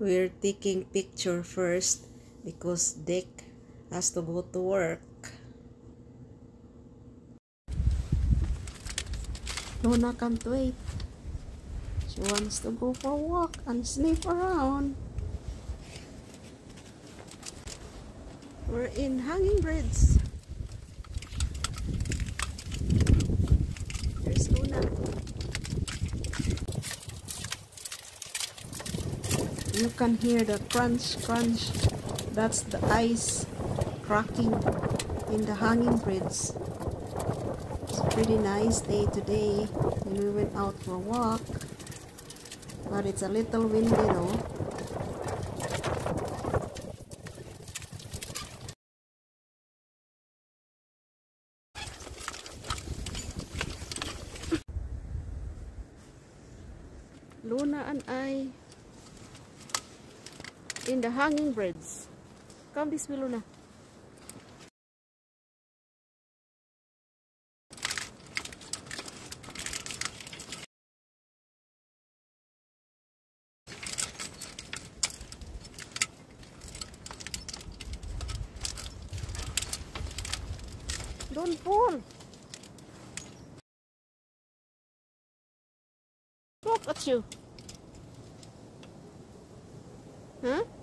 We're taking picture first because Dick has to go to work. Luna can't wait. She wants to go for a walk and sniff around. We're in Hanging Bridge. You can hear the crunch, crunch. That's the ice cracking in the hanging bridge. It's a pretty nice day today and we went out for a walk. But it's a little windy though. Luna and I in the hanging bridge. Come this way, Luna. Don't fall. Look at you. 嗯？